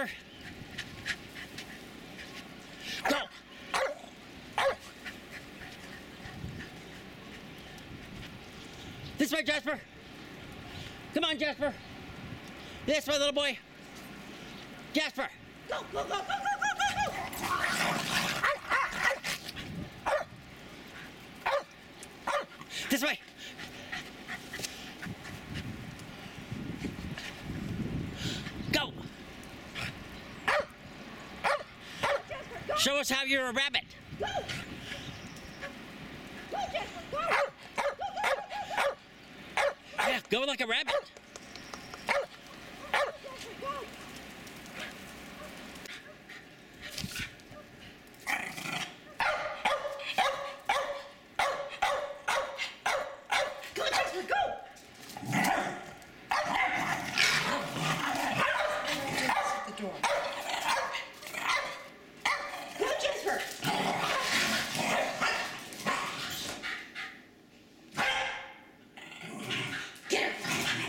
Jasper. Go. This way, Jasper. Come on, Jasper. This way, little boy. Jasper. Go, go, go, go, go, go, go, go. This way. Go. Show us how you're a rabbit. Yeah, go like a rabbit.